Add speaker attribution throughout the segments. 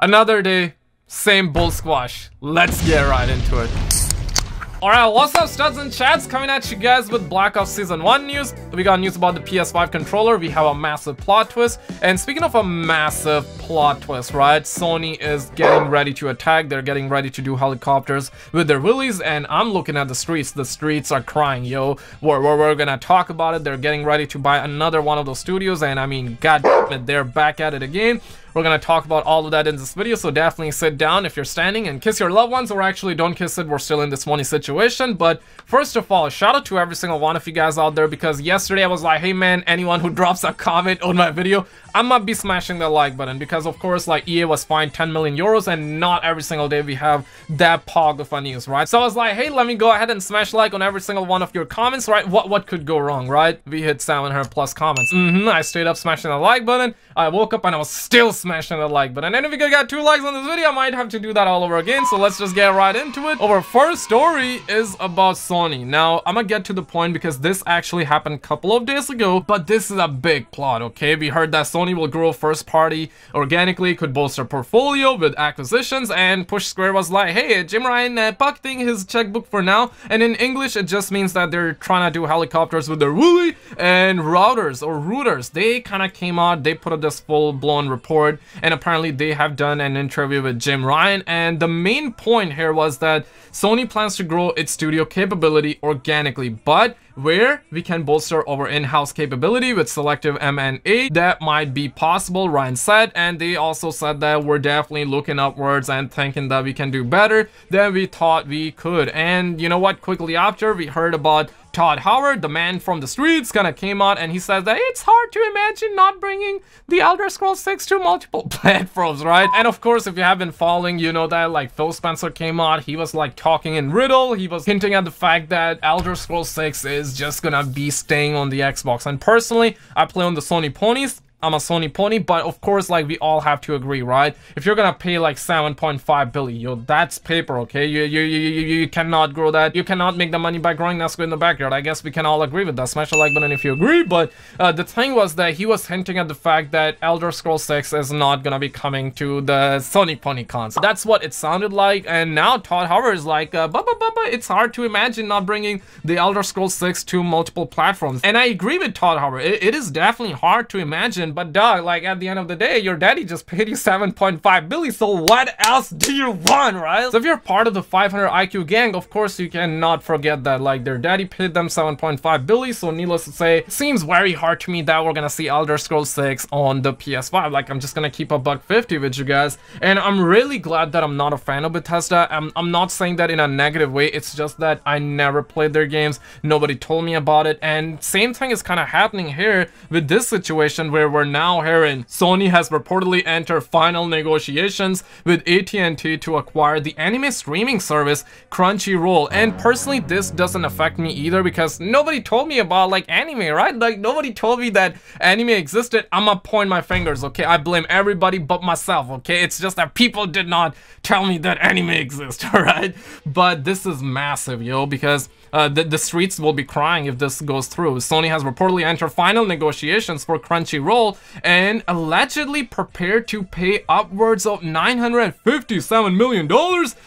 Speaker 1: Another day, same bull squash. Let's get right into it. Alright, what's up studs and chats? Coming at you guys with Black Ops Season 1 news. We got news about the PS5 controller, we have a massive plot twist. And speaking of a massive plot twist, right? Sony is getting ready to attack, they're getting ready to do helicopters with their willies, and I'm looking at the streets. The streets are crying, yo. We're, we're, we're gonna talk about it. They're getting ready to buy another one of those studios, and I mean, god it, they're back at it again. We're gonna talk about all of that in this video, so definitely sit down if you're standing and kiss your loved ones, or actually don't kiss it, we're still in this funny situation. But first of all, shout out to every single one of you guys out there, because yesterday I was like, hey man, anyone who drops a comment on my video, I might be smashing the like button, because of course, like, EA was fined 10 million euros, and not every single day we have that pog of a news, right? So I was like, hey, let me go ahead and smash like on every single one of your comments, right? What what could go wrong, right? We hit 700 plus comments. Mm-hmm, I stayed up smashing the like button, I woke up and I was still smashing the like button. And if could get two likes on this video, I might have to do that all over again. So let's just get right into it. Our first story is about Sony. Now, I'm gonna get to the point because this actually happened a couple of days ago, but this is a big plot, okay? We heard that Sony will grow first party organically, could bolster portfolio with acquisitions, and Push Square was like, hey, Jim Ryan uh, pocketing his checkbook for now. And in English, it just means that they're trying to do helicopters with their Wooly and routers or routers. They kind of came out, they put up this full-blown report and apparently they have done an interview with Jim Ryan and the main point here was that Sony plans to grow its studio capability organically but where we can bolster our in-house capability with selective M&A that might be possible Ryan said and they also said that we're definitely looking upwards and thinking that we can do better than we thought we could. And you know what? Quickly after we heard about Todd Howard, the man from the streets, kind of came out and he says that it's hard to imagine not bringing the Elder Scrolls 6 to multiple platforms, right? And of course, if you have been following, you know that like Phil Spencer came out, he was like talking in riddle, he was hinting at the fact that Elder Scrolls 6 is just gonna be staying on the Xbox. And personally, I play on the Sony ponies, I'm a Sony pony, but of course, like, we all have to agree, right? If you're gonna pay, like, 7.5 billion, yo, that's paper, okay? You, you, you, you, you cannot grow that. You cannot make the money by growing Nesco in the backyard. I guess we can all agree with that. Smash the like button if you agree, but uh, the thing was that he was hinting at the fact that Elder Scrolls 6 is not gonna be coming to the Sony Pony console. That's what it sounded like, and now Todd Howard is like, uh, but, but, but, but, it's hard to imagine not bringing the Elder Scrolls 6 to multiple platforms. And I agree with Todd Howard. it, it is definitely hard to imagine but dog, like at the end of the day, your daddy just paid you 7.5 billion, so what else do you want, right? So if you're part of the 500 IQ gang, of course you cannot forget that, like their daddy paid them 7.5 billion, so needless to say, seems very hard to me that we're gonna see Elder Scrolls 6 on the PS5. Like I'm just gonna keep a buck 50 with you guys, and I'm really glad that I'm not a fan of Bethesda. I'm, I'm not saying that in a negative way, it's just that I never played their games, nobody told me about it, and same thing is kind of happening here with this situation where we're now hearing Sony has reportedly entered final negotiations with AT&T to acquire the anime streaming service Crunchyroll. And personally, this doesn't affect me either because nobody told me about like anime, right? Like nobody told me that anime existed. I'ma point my fingers, okay? I blame everybody but myself, okay? It's just that people did not tell me that anime exists, alright? But this is massive, yo, because uh, the, the streets will be crying if this goes through. Sony has reportedly entered final negotiations for Crunchyroll and allegedly prepared to pay upwards of $957 million.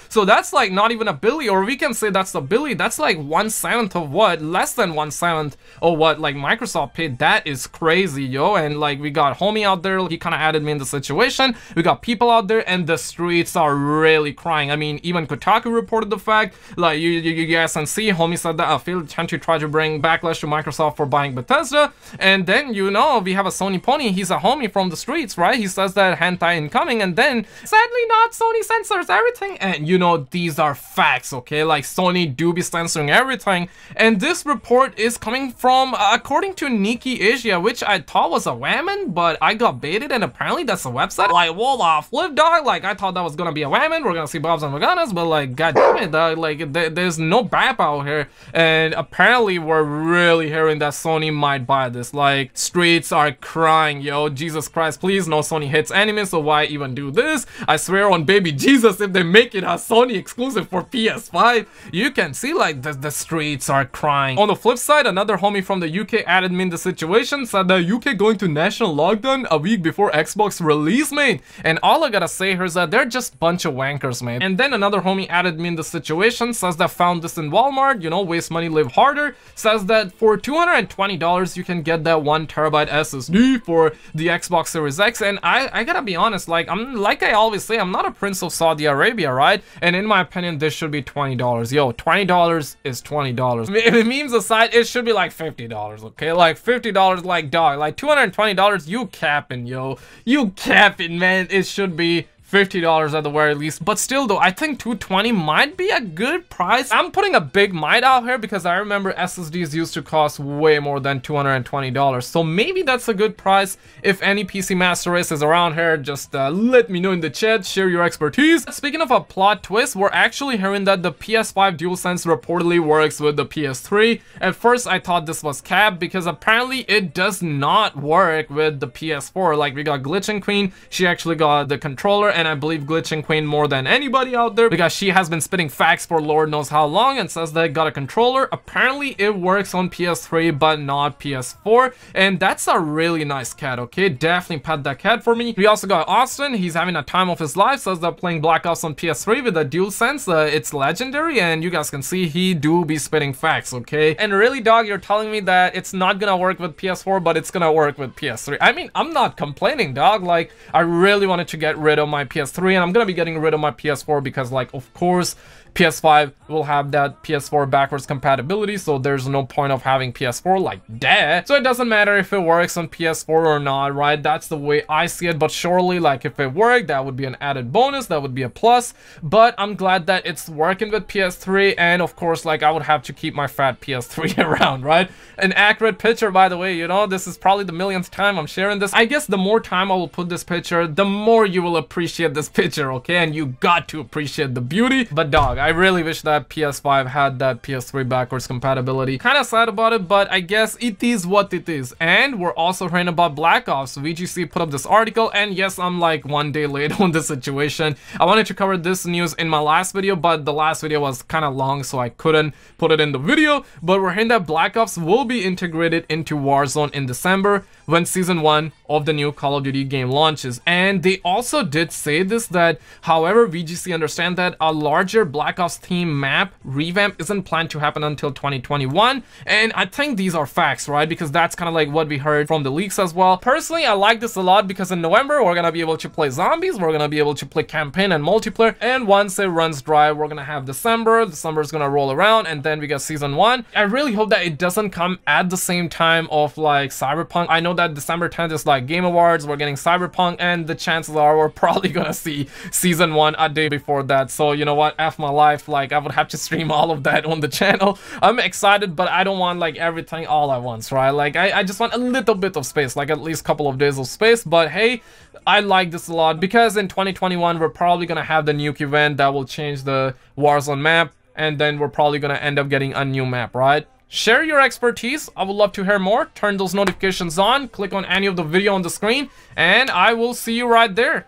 Speaker 1: So that's like not even a billy, or we can say that's a billy. That's like one seventh of what, less than one seventh of what like Microsoft paid. That is crazy, yo. And like we got homie out there, he kind of added me in the situation. We got people out there, and the streets are really crying. I mean, even Kotaku reported the fact, like you, you, you guys can see, homie said that Phil trying to try to bring backlash to Microsoft for buying Bethesda, and then you know we have a Sony He's a homie from the streets, right? He says that hentai incoming, and then sadly not Sony censors everything, and you know these are facts, okay? Like Sony do be censoring everything, and this report is coming from uh, according to Nikkei Asia, which I thought was a whammon, but I got baited, and apparently that's a website. Like, Wolof, flip dog. Like I thought that was gonna be a whammon. We're gonna see Bob's and Veganas, but like, god damn it, dog. Like th there's no BAP out here, and apparently we're really hearing that Sony might buy this. Like streets are crying yo. Jesus Christ, please, no Sony hits anime, so why even do this? I swear on baby Jesus, if they make it a Sony exclusive for PS5, you can see like the, the streets are crying. On the flip side, another homie from the UK added me in the situation, said the UK going to national lockdown a week before Xbox release, mate. And all I gotta say here is that they're just bunch of wankers, mate. And then another homie added me in the situation, says that found this in Walmart, you know, waste money, live harder, says that for $220 you can get that 1 terabyte SSD for the Xbox Series X, and I, I gotta be honest, like, I'm like I always say, I'm not a prince of Saudi Arabia, right? And in my opinion, this should be $20. Yo, $20 is $20. Memes aside, it should be like $50, okay? Like $50, like, dog, like $220, you capping, yo. You capping, man. It should be $50 at the very least. But still though, I think 220 might be a good price. I'm putting a big might out here because I remember SSDs used to cost way more than $220. So maybe that's a good price. If any PC Master Race is around here, just uh, let me know in the chat, share your expertise. Speaking of a plot twist, we're actually hearing that the PS5 DualSense reportedly works with the PS3. At first, I thought this was cap because apparently it does not work with the PS4. Like we got Glitching Queen, she actually got the controller and I believe Glitching Queen more than anybody out there because she has been spitting facts for lord knows how long and says that it got a controller. Apparently it works on PS3 but not PS4 and that's a really nice cat, okay? Definitely pet that cat for me. We also got Austin, he's having a time of his life, says that playing Black Ops on PS3 with a DualSense, uh, it's legendary and you guys can see he do be spitting facts, okay? And really dog, you're telling me that it's not gonna work with PS4 but it's gonna work with PS3. I mean, I'm not complaining dog, like I really wanted to get rid of my PS3 and I'm gonna be getting rid of my PS4 because like of course PS5 will have that PS4 backwards compatibility, so there's no point of having PS4 like that. So it doesn't matter if it works on PS4 or not, right? That's the way I see it, but surely like if it worked, that would be an added bonus, that would be a plus, but I'm glad that it's working with PS3 and of course like I would have to keep my fat PS3 around, right? An accurate picture, by the way, you know, this is probably the millionth time I'm sharing this. I guess the more time I will put this picture, the more you will appreciate this picture, okay? And you got to appreciate the beauty, but dog, I really wish that PS5 had that PS3 backwards compatibility. Kind of sad about it, but I guess it is what it is. And we're also hearing about Black Ops. VGC put up this article, and yes, I'm like one day late on the situation. I wanted to cover this news in my last video, but the last video was kind of long, so I couldn't put it in the video. But we're hearing that Black Ops will be integrated into Warzone in December when Season 1 of the new Call of Duty game launches. And they also did say this that, however, VGC understand that a larger Black Ops theme map revamp isn't planned to happen until 2021. And I think these are facts, right? Because that's kind of like what we heard from the leaks as well. Personally, I like this a lot because in November, we're gonna be able to play zombies, we're gonna be able to play campaign and multiplayer. And once it runs dry, we're gonna have December. December is gonna roll around and then we get season one. I really hope that it doesn't come at the same time of like Cyberpunk. I know that December 10th is like Game Awards, we're getting Cyberpunk, and the chances are we're probably gonna see season one a day before that. So you know what, F my life, like I would have to stream all of that on the channel. I'm excited, but I don't want like everything all at once, right? Like I, I just want a little bit of space, like at least a couple of days of space. But hey, I like this a lot because in 2021 we're probably gonna have the nuke event that will change the Warzone map and then we're probably gonna end up getting a new map, right? Share your expertise. I would love to hear more. Turn those notifications on. Click on any of the video on the screen. And I will see you right there.